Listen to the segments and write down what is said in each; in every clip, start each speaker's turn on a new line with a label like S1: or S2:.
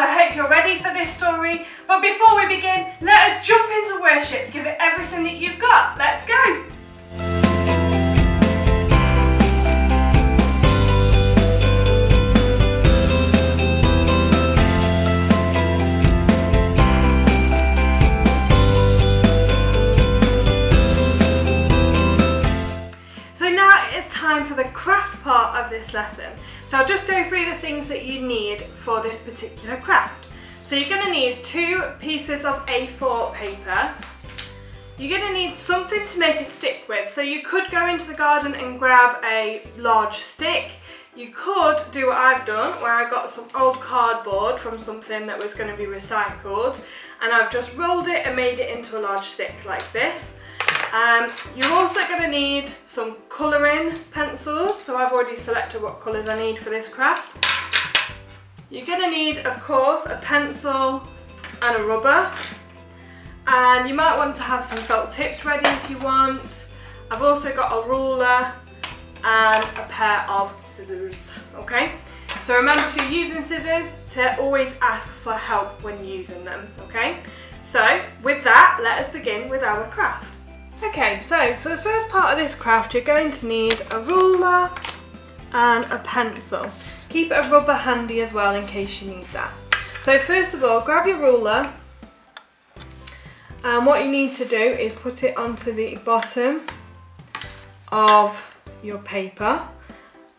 S1: So I hope you're ready for this story. But before we begin, let us jump into worship. Give it everything that you've got. Let's go. Time for the craft part of this lesson. So I'll just go through the things that you need for this particular craft. So you're going to need two pieces of A4 paper. You're going to need something to make a stick with. So you could go into the garden and grab a large stick. You could do what I've done, where I got some old cardboard from something that was going to be recycled, and I've just rolled it and made it into a large stick like this. Um, you're also going to need some colouring pencils, so I've already selected what colours I need for this craft. You're going to need, of course, a pencil and a rubber. And you might want to have some felt tips ready if you want. I've also got a ruler and a pair of scissors, okay? So remember if you're using scissors to always ask for help when using them, okay? So with that, let us begin with our craft. Okay, so for the first part of this craft, you're going to need a ruler and a pencil. Keep a rubber handy as well in case you need that. So first of all, grab your ruler and what you need to do is put it onto the bottom of your paper.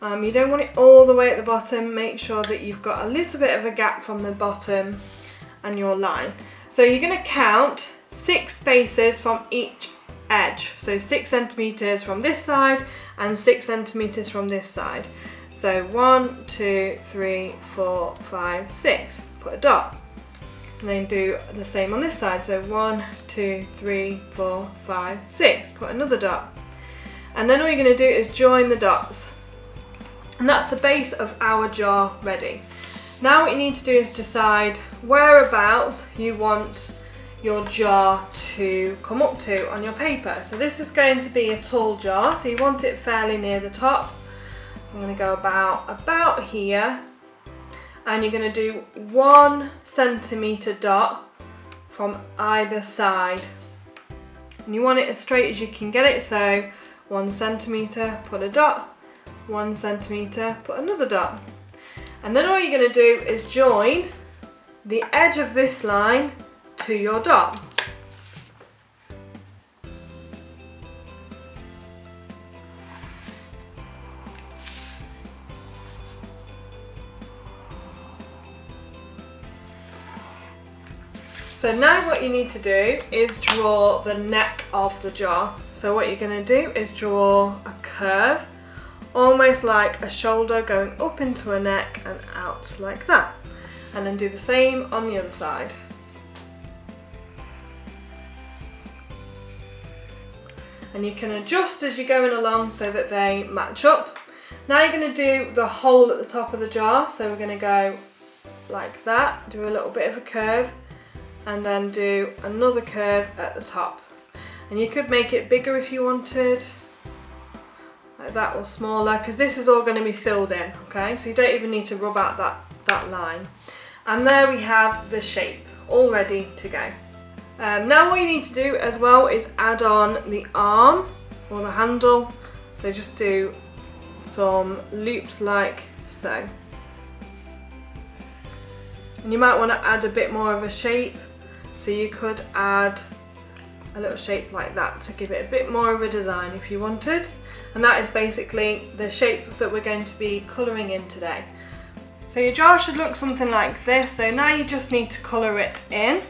S1: Um, you don't want it all the way at the bottom, make sure that you've got a little bit of a gap from the bottom and your line. So you're going to count six spaces from each edge. So six centimeters from this side and six centimeters from this side. So one, two, three, four, five, six. Put a dot. And then do the same on this side. So one, two, three, four, five, six. Put another dot. And then all you're gonna do is join the dots. And that's the base of our jar ready. Now what you need to do is decide whereabouts you want your jar to come up to on your paper. So this is going to be a tall jar, so you want it fairly near the top. So I'm going to go about, about here and you're going to do one centimetre dot from either side. And you want it as straight as you can get it, so one centimetre, put a dot, one centimetre, put another dot. And then all you're going to do is join the edge of this line to your dot. So now what you need to do is draw the neck of the jar. So what you're going to do is draw a curve, almost like a shoulder going up into a neck and out like that. And then do the same on the other side. And you can adjust as you're going along so that they match up. Now you're going to do the hole at the top of the jar, so we're going to go like that, do a little bit of a curve and then do another curve at the top. And you could make it bigger if you wanted, like that or smaller, because this is all going to be filled in, okay? So you don't even need to rub out that, that line. And there we have the shape, all ready to go. Um, now what you need to do as well is add on the arm or the handle. So just do some loops like so. And you might want to add a bit more of a shape. So you could add a little shape like that to give it a bit more of a design if you wanted. And that is basically the shape that we're going to be colouring in today. So your jar should look something like this. So now you just need to colour it in.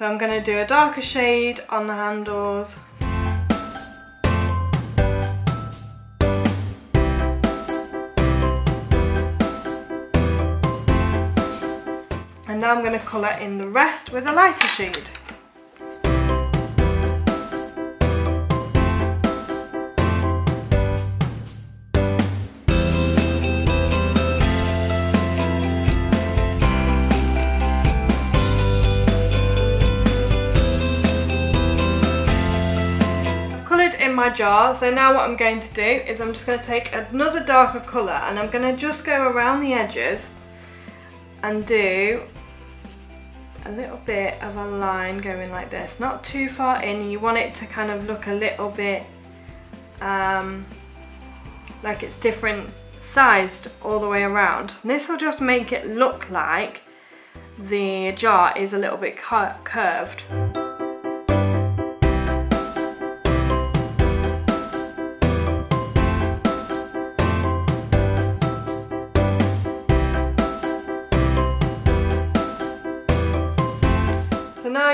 S1: So I'm going to do a darker shade on the handles. And now I'm going to colour in the rest with a lighter shade. My jar. So now what I'm going to do is I'm just going to take another darker colour and I'm going to just go around the edges and do a little bit of a line going like this. Not too far in, you want it to kind of look a little bit um, like it's different sized all the way around. This will just make it look like the jar is a little bit curved.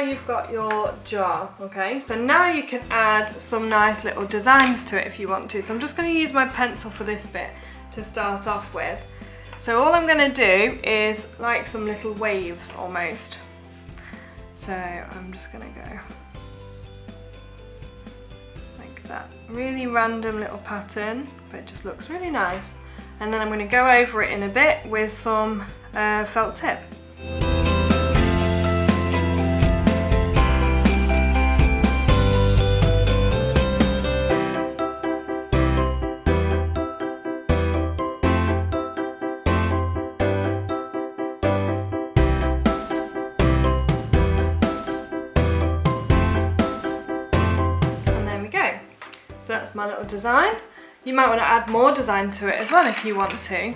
S1: You've got your jar, okay? So now you can add some nice little designs to it if you want to. So I'm just gonna use my pencil for this bit to start off with. So all I'm gonna do is like some little waves almost. So I'm just gonna go like that. Really random little pattern, but it just looks really nice. And then I'm gonna go over it in a bit with some uh, felt tip. My little design. You might want to add more design to it as well if you want to.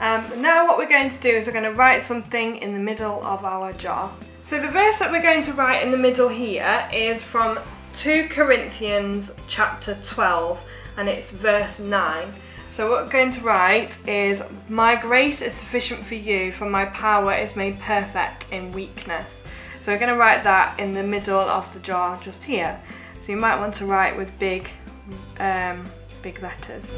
S1: Um, now what we're going to do is we're going to write something in the middle of our jar. So the verse that we're going to write in the middle here is from 2 Corinthians chapter 12 and it's verse 9. So what we're going to write is, My grace is sufficient for you, for my power is made perfect in weakness. So we're going to write that in the middle of the jar just here. So you might want to write with big um, big letters.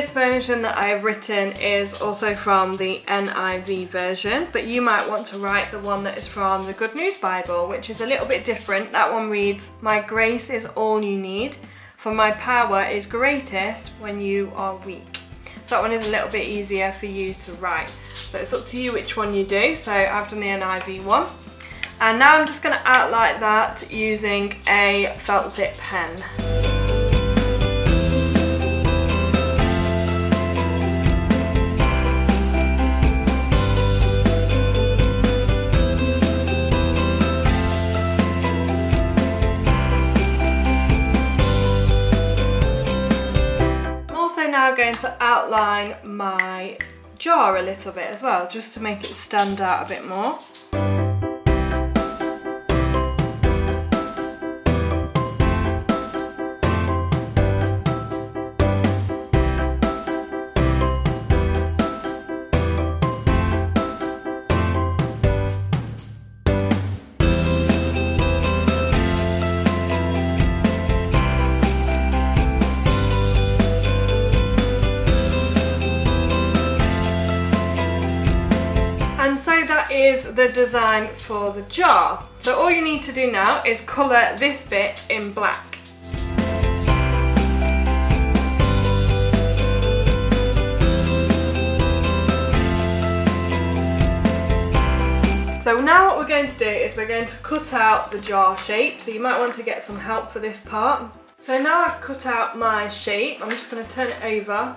S1: This version that I've written is also from the NIV version, but you might want to write the one that is from the Good News Bible, which is a little bit different. That one reads, My grace is all you need, for my power is greatest when you are weak. So that one is a little bit easier for you to write. So it's up to you which one you do. So I've done the NIV one. And now I'm just gonna outline that using a felt tip pen. To outline my jar a little bit as well, just to make it stand out a bit more. The design for the jar. So all you need to do now is colour this bit in black. So now what we're going to do is we're going to cut out the jar shape. So you might want to get some help for this part. So now I've cut out my shape, I'm just going to turn it over.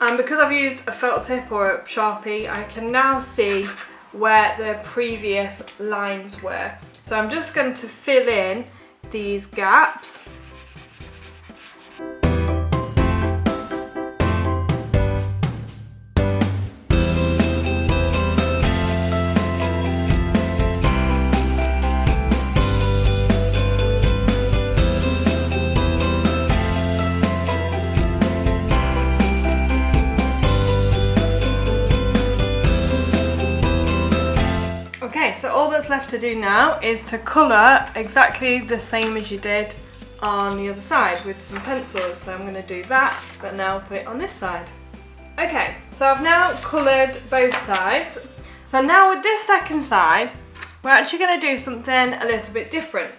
S1: And because I've used a felt tip or a Sharpie, I can now see where the previous lines were. So I'm just going to fill in these gaps all that's left to do now is to colour exactly the same as you did on the other side with some pencils. So I'm going to do that, but now put it on this side. Okay, so I've now coloured both sides. So now with this second side, we're actually going to do something a little bit different.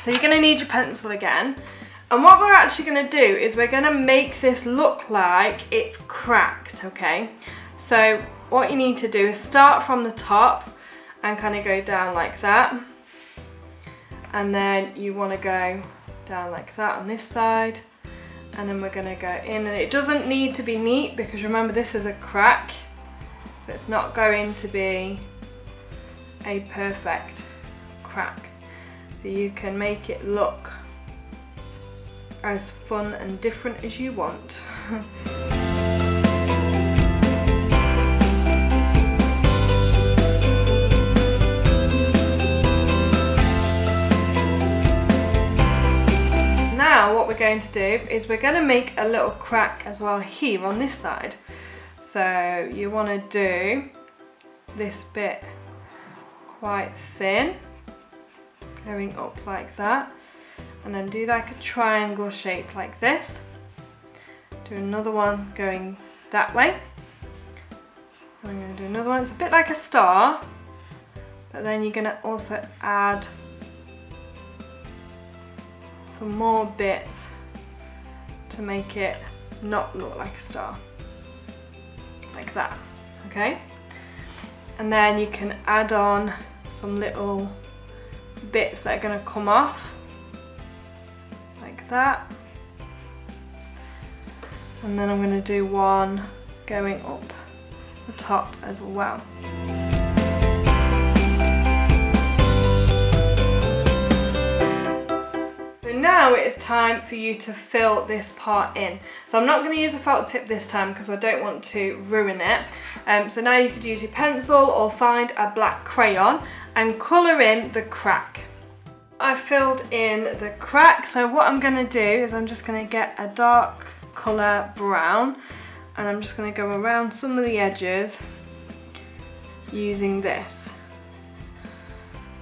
S1: So you're going to need your pencil again, And what we're actually gonna do is we're gonna make this look like it's cracked, okay? So what you need to do is start from the top and kind of go down like that. And then you wanna go down like that on this side. And then we're gonna go in and it doesn't need to be neat because remember this is a crack. So it's not going to be a perfect crack. So you can make it look as fun and different as you want. now what we're going to do is we're going to make a little crack as well here on this side. So you want to do this bit quite thin, going up like that, and then do like a triangle shape like this. Do another one going that way. I'm going to do another one, it's a bit like a star, but then you're going to also add some more bits to make it not look like a star. Like that, okay? And then you can add on some little bits that are gonna come off, like that. And then I'm gonna do one going up the top as well. Now it is time for you to fill this part in. So I'm not going to use a felt tip this time because I don't want to ruin it. Um, so now you could use your pencil or find a black crayon and colour in the crack. I've filled in the crack, so what I'm going to do is I'm just going to get a dark colour brown and I'm just going to go around some of the edges using this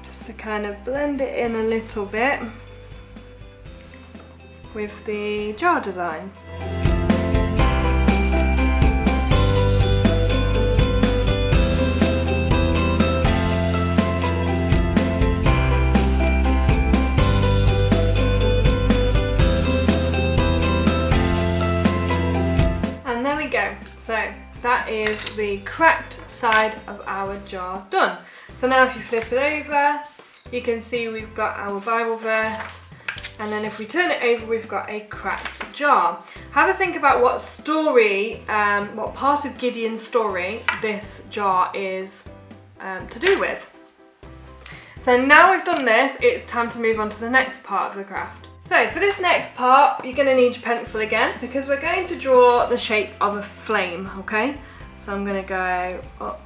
S1: just to kind of blend it in a little bit with the jar design. And there we go. So that is the cracked side of our jar done. So now if you flip it over, you can see we've got our Bible verse and then if we turn it over, we've got a cracked jar. Have a think about what story, um, what part of Gideon's story this jar is um, to do with. So now we've done this, it's time to move on to the next part of the craft. So for this next part, you're gonna need your pencil again because we're going to draw the shape of a flame, okay? So I'm gonna go up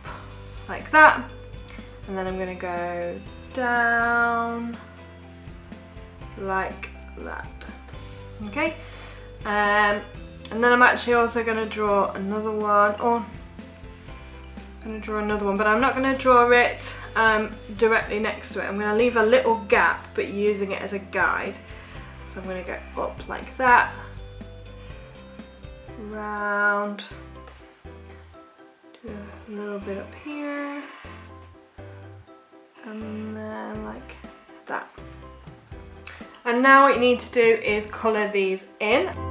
S1: like that, and then I'm gonna go down, like that. Okay, um, and then I'm actually also going to draw another one, or I'm going to draw another one, but I'm not going to draw it um, directly next to it. I'm going to leave a little gap, but using it as a guide. So I'm going to go up like that, round, do a little bit up here, and And now what you need to do is colour these in.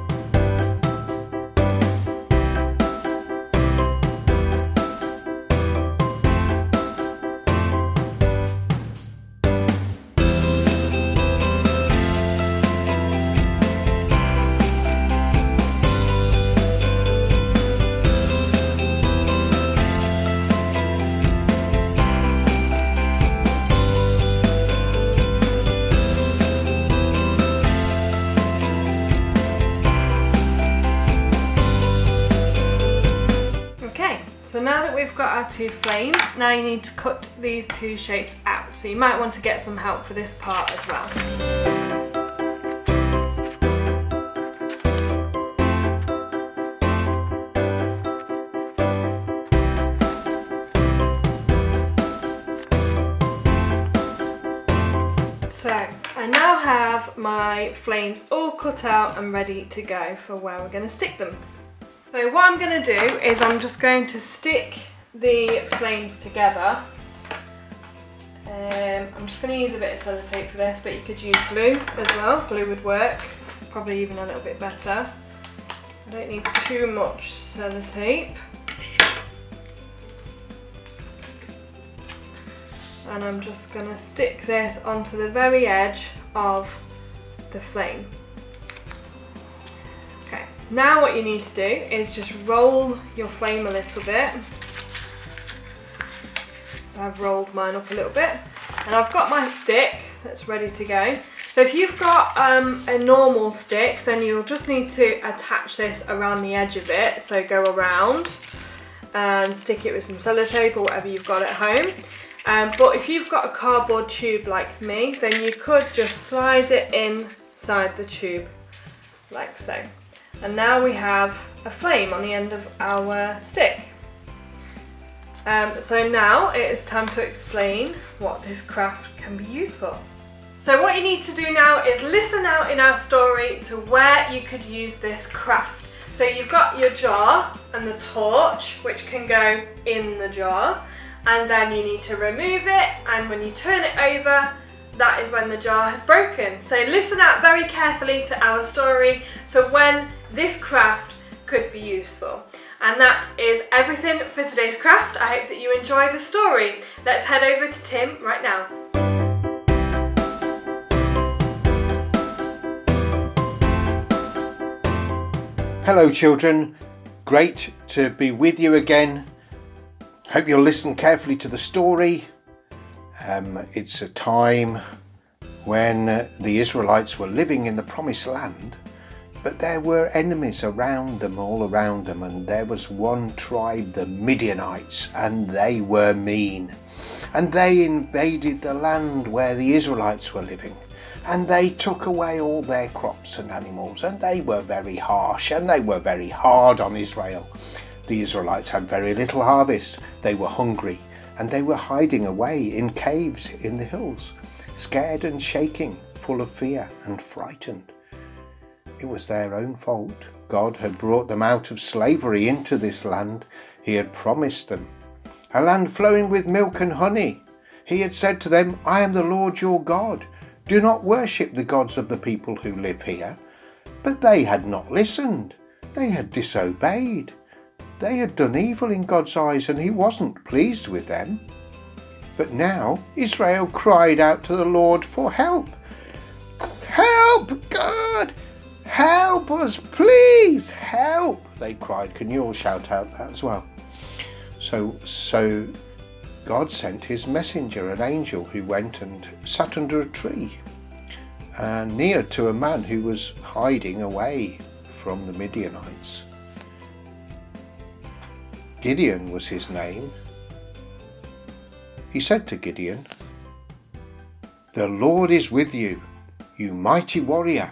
S1: Now you need to cut these two shapes out. So you might want to get some help for this part as well. So I now have my flames all cut out and ready to go for where we're going to stick them. So what I'm going to do is I'm just going to stick the flames together. Um, I'm just going to use a bit of sellotape for this, but you could use glue as well. Glue would work. probably even a little bit better. I don't need too much sellotape. And I'm just gonna stick this onto the very edge of the flame. Okay, now what you need to do is just roll your flame a little bit. I've rolled mine up a little bit and I've got my stick that's ready to go. So if you've got um, a normal stick, then you'll just need to attach this around the edge of it. So go around and stick it with some sellotape or whatever you've got at home. Um, but if you've got a cardboard tube like me, then you could just slide it inside the tube like so. And now we have a flame on the end of our stick. Um, so now it is time to explain what this craft can be used for. So what you need to do now is listen out in our story to where you could use this craft. So you've got your jar and the torch, which can go in the jar, and then you need to remove it, and when you turn it over, that is when the jar has broken. So listen out very carefully to our story to when this craft could be useful. And that is everything for today's craft. I hope that you enjoy the story. Let's head over to Tim right now.
S2: Hello, children. Great to be with you again. Hope you'll listen carefully to the story. Um, it's a time when the Israelites were living in the promised land, but there were enemies around them, all around them, and there was one tribe, the Midianites, and they were mean. And they invaded the land where the Israelites were living and they took away all their crops and animals, and they were very harsh and they were very hard on Israel. The Israelites had very little harvest, they were hungry, and they were hiding away in caves in the hills, scared and shaking, full of fear and frightened. It was their own fault. God had brought them out of slavery into this land. He had promised them a land flowing with milk and honey. He had said to them, I am the Lord your God. Do not worship the gods of the people who live here. But they had not listened. They had disobeyed. They had done evil in God's eyes, and he wasn't pleased with them. But now Israel cried out to the Lord for help. Help, God! Help us, please! Help! They cried. Can you all shout out that as well? So, so God sent his messenger, an angel, who went and sat under a tree uh, near to a man who was hiding away from the Midianites. Gideon was his name. He said to Gideon, The Lord is with you, you mighty warrior.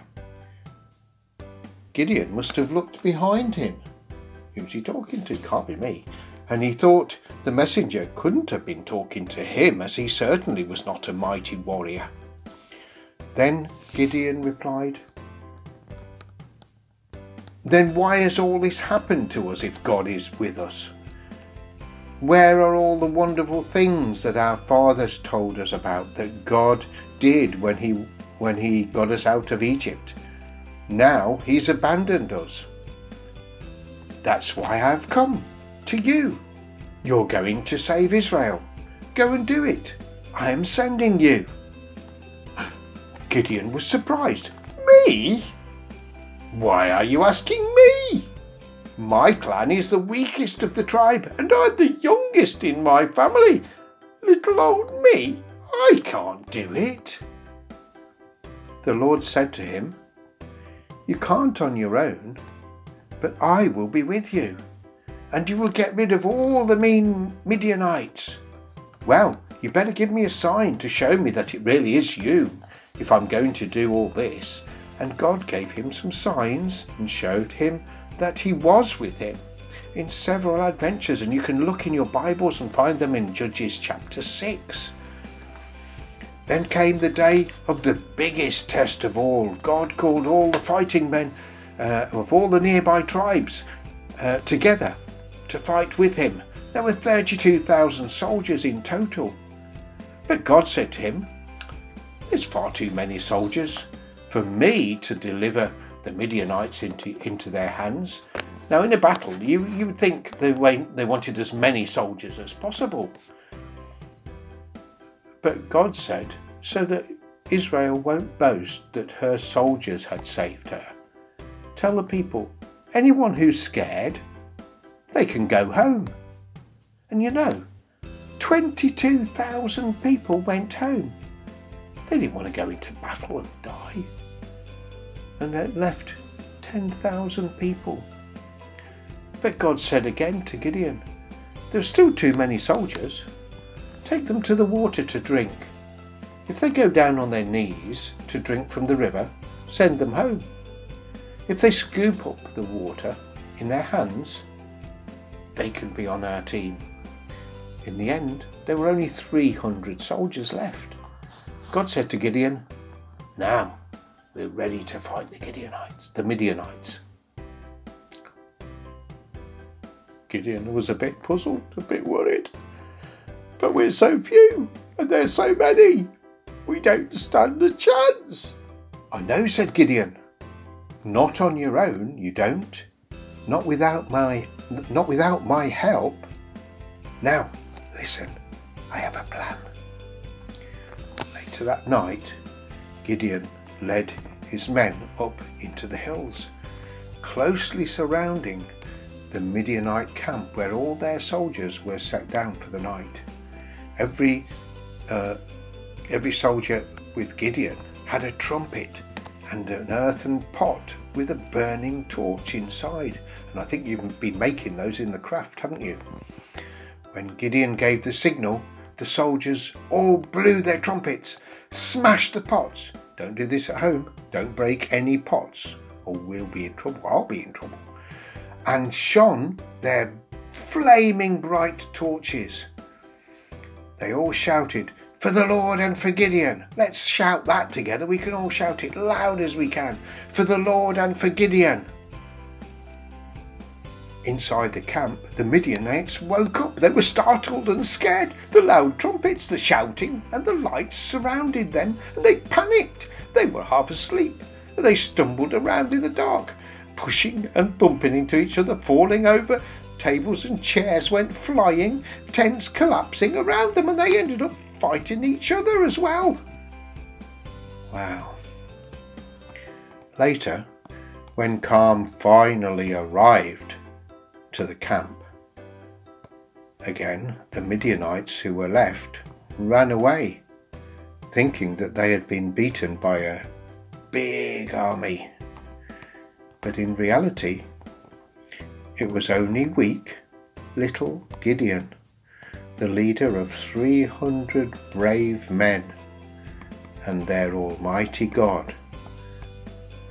S2: Gideon must have looked behind him. Who's he talking to? Can't be me and he thought the messenger couldn't have been talking to him, as he certainly was not a mighty warrior. Then Gideon replied, Then why has all this happened to us if God is with us? Where are all the wonderful things that our fathers told us about that God did when he when he got us out of Egypt? Now he's abandoned us. That's why I've come to you. You're going to save Israel. Go and do it. I am sending you. Gideon was surprised. Me? Why are you asking me? My clan is the weakest of the tribe, and I'm the youngest in my family. Little old me, I can't do it. The Lord said to him, You can't on your own, but I will be with you and you will get rid of all the mean Midianites. Well, you better give me a sign to show me that it really is you, if I'm going to do all this. And God gave him some signs and showed him that he was with him in several adventures, and you can look in your Bibles and find them in Judges chapter 6. Then came the day of the biggest test of all. God called all the fighting men uh, of all the nearby tribes uh, together to fight with him. There were 32,000 soldiers in total. But God said to him, There's far too many soldiers for me to deliver the Midianites into, into their hands. Now, in a battle, you, you would think they, they wanted as many soldiers as possible. But God said, so that Israel won't boast that her soldiers had saved her. Tell the people, anyone who's scared, they can go home. And you know, 22,000 people went home. They didn't want to go into battle and die. And it left 10,000 people. But God said again to Gideon, There are still too many soldiers. Take them to the water to drink. If they go down on their knees to drink from the river, send them home. If they scoop up the water in their hands, they can be on our team. In the end, there were only 300 soldiers left. God said to Gideon, Now we're ready to fight the Gideonites, the Midianites. Gideon was a bit puzzled, a bit worried. But we're so few, and there's so many. We don't stand a chance. I know, said Gideon. Not on your own, you don't. Not without my not without my help. Now, listen, I have a plan. Later that night, Gideon led his men up into the hills, closely surrounding the Midianite camp where all their soldiers were set down for the night. Every, uh, every soldier with Gideon had a trumpet and an earthen pot with a burning torch inside. And I think you've been making those in the craft, haven't you? When Gideon gave the signal, the soldiers all blew their trumpets, smashed the pots. Don't do this at home. Don't break any pots, or we'll be in trouble. I'll be in trouble. And shone their flaming bright torches. They all shouted, For the Lord and for Gideon. Let's shout that together. We can all shout it loud as we can. For the Lord and for Gideon. Inside the camp, the Midianites woke up. They were startled and scared. The loud trumpets, the shouting, and the lights surrounded them, and they panicked. They were half asleep. They stumbled around in the dark, pushing and bumping into each other, falling over. Tables and chairs went flying, tents collapsing around them, and they ended up fighting each other as well. Wow. Later, when calm finally arrived, to the camp. Again, the Midianites who were left ran away, thinking that they had been beaten by a big army. But in reality, it was only weak little Gideon, the leader of 300 brave men, and their Almighty God,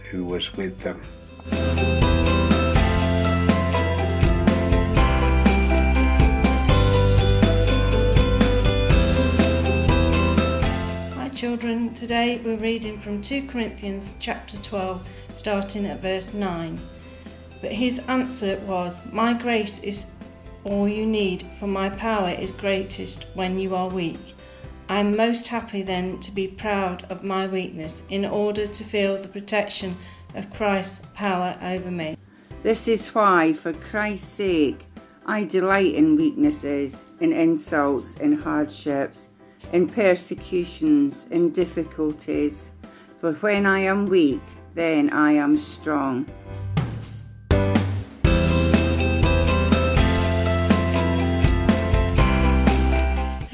S2: who was with them.
S1: Hi children, today we're reading from 2 Corinthians chapter 12, starting at verse 9. But his answer was, My grace is all you need, for my power is greatest when you are weak. I am most happy then to be proud of my weakness, in order to feel the protection of Christ's power over me.
S3: This is why, for Christ's sake, I delight in weaknesses, in insults, in hardships in persecutions, in difficulties. For when I am weak, then I am strong.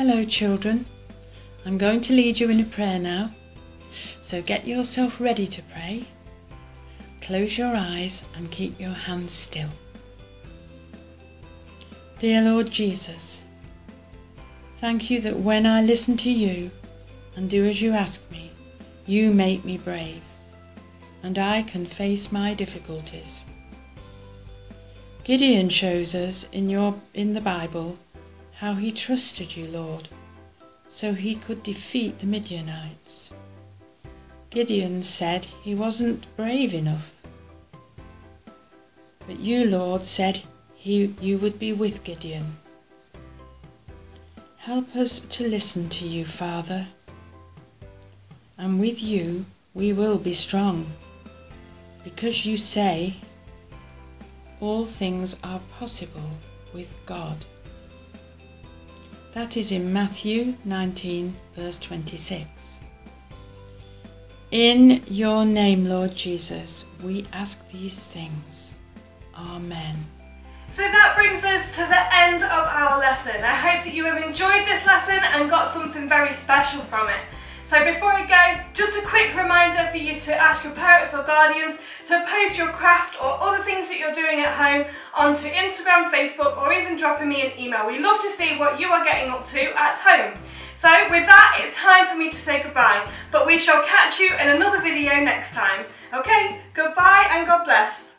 S4: Hello, children. I'm going to lead you in a prayer now. So get yourself ready to pray. Close your eyes and keep your hands still. Dear Lord Jesus, Thank you that when I listen to you and do as you ask me, you make me brave, and I can face my difficulties. Gideon shows us in your in the Bible how he trusted you, Lord, so he could defeat the Midianites. Gideon said he wasn't brave enough. But you, Lord, said he, you would be with Gideon Help us to listen to you, Father. And with you, we will be strong. because you say all things are possible with God. That is in Matthew 19, verse 26. In your name, Lord Jesus, we ask these things. Amen.
S1: So that brings us to the end of our lesson. I hope that you have enjoyed this lesson and got something very special from it. So before I go, just a quick reminder for you to ask your parents or guardians to post your craft or other things that you're doing at home onto Instagram, Facebook or even dropping me an email. We love to see what you are getting up to at home. So with that, it's time for me to say goodbye, but we shall catch you in another video next time. Okay, goodbye and God bless.